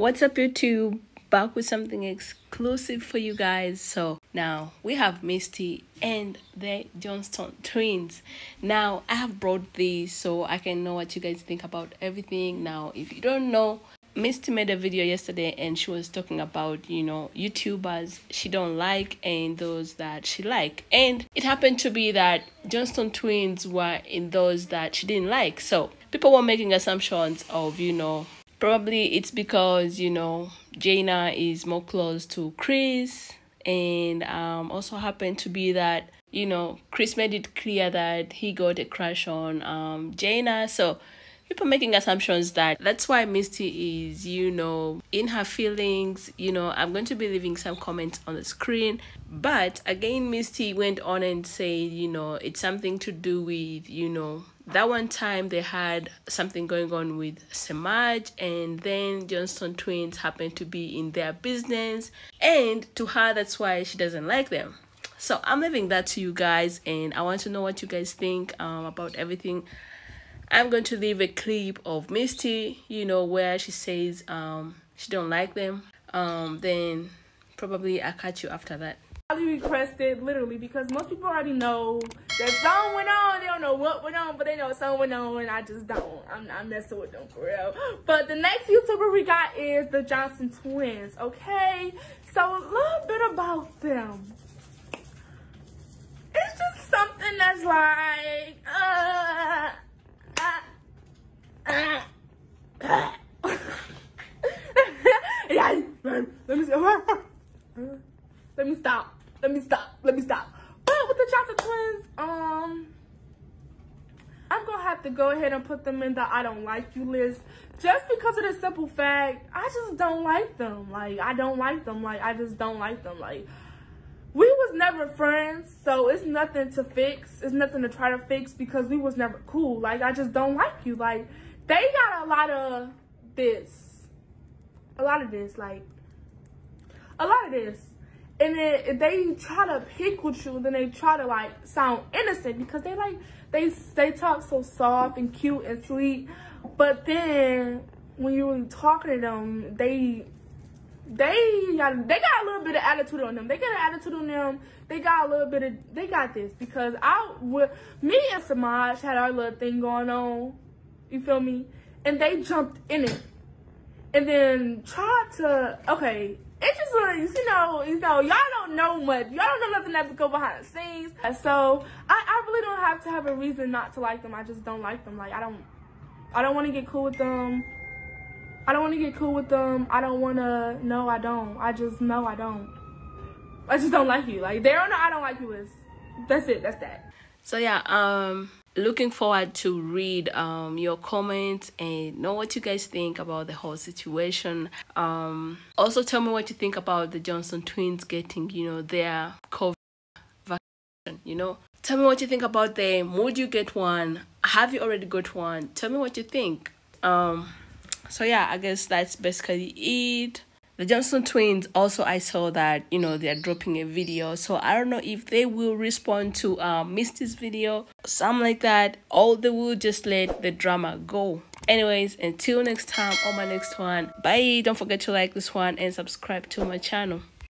what's up YouTube? Back with something exclusive for you guys. So now we have Misty and the Johnston twins. Now I have brought these so I can know what you guys think about everything. Now if you don't know, Misty made a video yesterday and she was talking about, you know, YouTubers she don't like and those that she like. And it happened to be that Johnston twins were in those that she didn't like. So people were making assumptions of, you know, probably it's because, you know, Jayna is more close to Chris and um also happened to be that, you know, Chris made it clear that he got a crush on um Jayna. So people making assumptions that that's why Misty is, you know, in her feelings. You know, I'm going to be leaving some comments on the screen. But again, Misty went on and said, you know, it's something to do with, you know, that one time they had something going on with Semaj and then Johnston twins happened to be in their business and to her that's why she doesn't like them. So I'm leaving that to you guys and I want to know what you guys think um, about everything I'm going to leave a clip of Misty, you know, where she says um she don't like them. Um then probably I'll catch you after that. highly requested literally because most people already know that something went on. They don't know what went on, but they know something went on, and I just don't. I'm not messing with them for real. But the next YouTuber we got is the Johnston twins. Okay, so a little bit about them. It's just something that's like, uh, uh, uh, let me see. Let me stop. Let me stop. Let me stop. But with the Johnston twins, um, I'm gonna have to go ahead and put them in the I don't like you list just because of the simple fact I just don't like them. Like I don't like them. Like I just don't like them. Like we was never friends, so it's nothing to fix. It's nothing to try to fix because we was never cool. Like I just don't like you. Like they got a lot of this, a lot of this, like a lot of this and then they try to pick with you, then they try to like sound innocent because they like they they talk so soft and cute and sweet, but then when you're talking to them, they they got they got a little bit of attitude on them. They got an attitude on them. They got a little bit of they got this because I would me and Semaj had our little thing going on. You feel me? And they jumped in it, and then tried to okay it's just like you know, you know, y'all don't know much. Y'all don't know nothing that go behind the scenes. So I, I really don't have to have a reason not to like them. I just don't like them. Like I don't, I don't want to get cool with them. I don't want to get cool with them. I don't want to. No, I don't. I just no, I don't. I just don't like you. Like they're on the I don't like you list. That's it. That's that. So yeah, um looking forward to read um your comments and know what you guys think about the whole situation. Um also tell me what you think about the johnston twins getting you know their covid vaccine you know? Tell me what you think about them. Would you get one? Have you already got one? Tell me what you think. Um so yeah i guess that's basically it the Johnston twins also I saw that you know they're dropping a video. So I don't know if they will respond to um Misty's video something like that or they will just let the drama go. Anyways until next time on my next one. Bye. Don't forget to like this one and subscribe to my channel